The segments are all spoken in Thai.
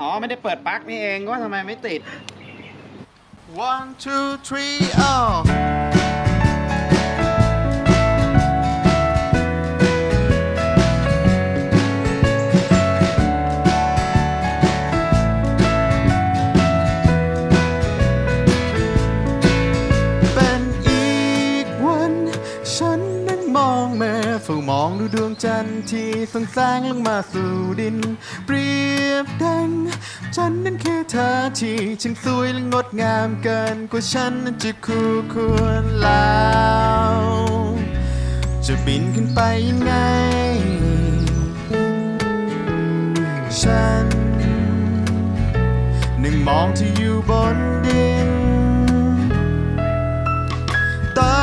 อ๋อ ไม่ได้เปิดปลั๊กนี่เองว่าทำไมไม่ติด one two three oh เป็นอีกวันฉันนั้นมองแม่เฝ้ามองดูดวงจันทร์ที่ส่องแสงลงมาสู่ดินเปรี บดัง ฉันนั้นคือเธอที่ช่างสวยและงดงามเกินกว่าฉันนั้นจะคู่ควรแล้ว จะบินขึ้นไปยังไง ฉันหนึ่งมองที่อยู่บนดินตา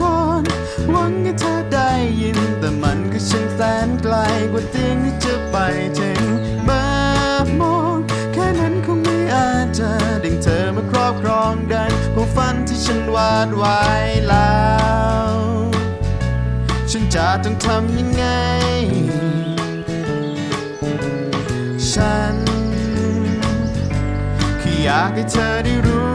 ก่อนหวังให้เธอได้ยิน แต่มันก็ช่างแสนไกลกว่าเตียงที่จะไปถึง อบครองดังความฝันที่ฉันวาดไว้แล้ว ฉันจะต้องทำยังไง ฉันแค่อยากให้เธอได้รู้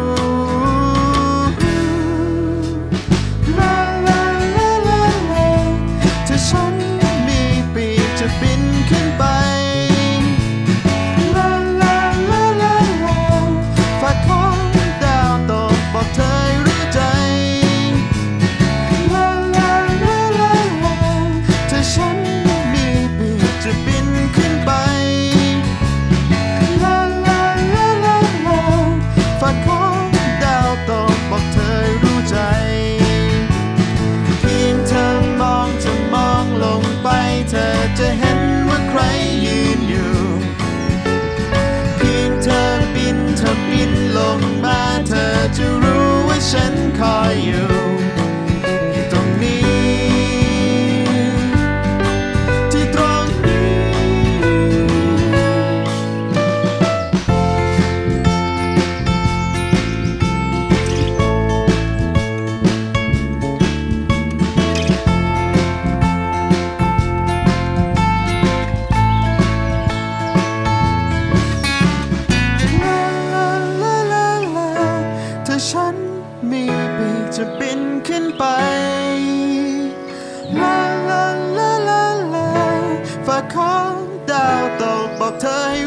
ฉันมีปีกจะบินขึ้นไปลาลาลาลาลาฝากของดาวตกบอกเธอให้